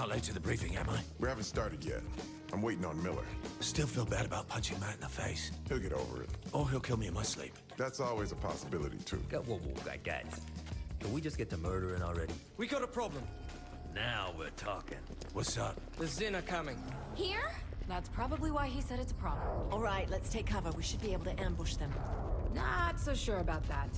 Not late to the briefing, am I? We haven't started yet. I'm waiting on Miller. Still feel bad about punching Matt in the face. He'll get over it. Or he'll kill me in my sleep. That's always a possibility, too. Whoa, whoa, whoa, guys. Can we just get to murdering already? We got a problem. Now we're talking. What's up? The Zin are coming. Here? That's probably why he said it's a problem. All right, let's take cover. We should be able to ambush them. Not so sure about that.